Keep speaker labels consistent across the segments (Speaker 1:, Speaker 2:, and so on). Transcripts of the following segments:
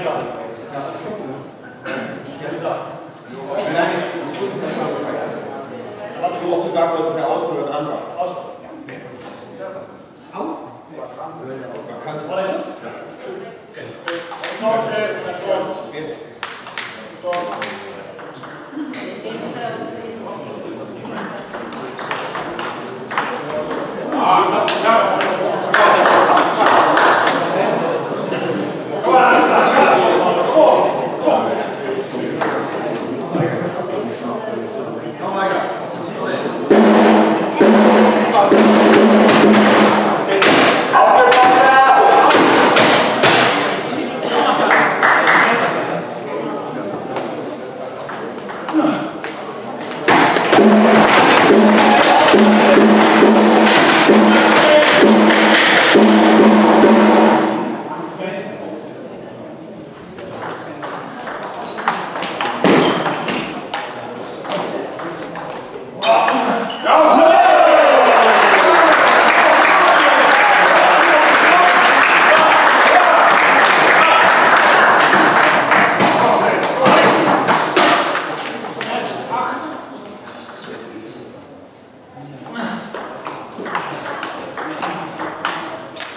Speaker 1: gleich mal. Ich habe gesagt.
Speaker 2: Nein, ich habe du auch gesagt, du ist ja außen oder ein anderer. Außen. Außen? Vakant. Vakant. Ja. Okay. Stopp, Stopp. Stopp.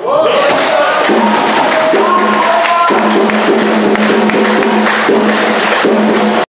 Speaker 2: Whoa.